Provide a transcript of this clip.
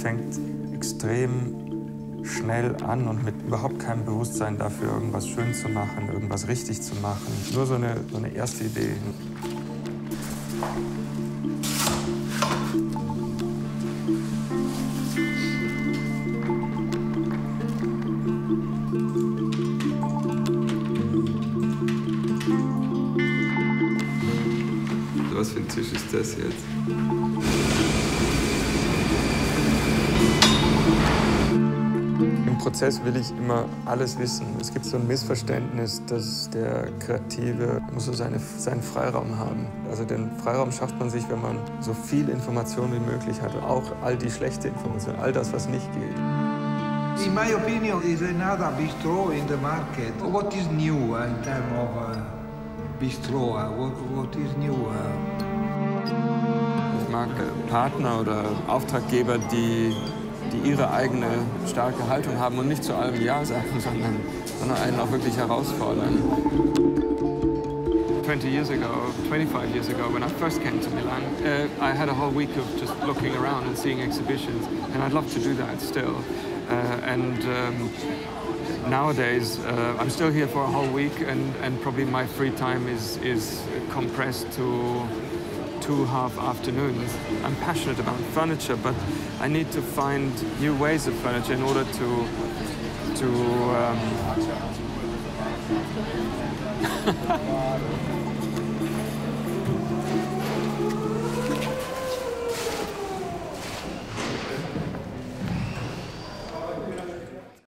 fängt extrem schnell an und mit überhaupt keinem Bewusstsein dafür, irgendwas schön zu machen, irgendwas richtig zu machen. Nur so eine, so eine erste Idee. Was für ein Tisch ist das jetzt? Prozess will ich immer alles wissen. Es gibt so ein Missverständnis, dass der Kreative muss so seine, seinen Freiraum haben. Also den Freiraum schafft man sich, wenn man so viel Information wie möglich hat. Auch all die schlechte Information, all das, was nicht geht. In my opinion, is another bistro in the market. What is new uh, in terms of uh, bistro? Uh, what, what is new? Uh? Ich mag äh, Partner oder Auftraggeber, die, die ihre eigene starke Haltung haben und nicht zu allem Ja sagen, sondern, sondern einen auch wirklich herausfordern. 20 years ago, 25 years ago, when I first came to Milan, uh, I had a whole week of just looking around and seeing exhibitions, and I'd love to do that still. Uh, and um, nowadays, uh, I'm still here for a whole week, and, and probably my free time is, is compressed to two half afternoons. I'm passionate about furniture, but I need to find new ways of furniture in order to to um,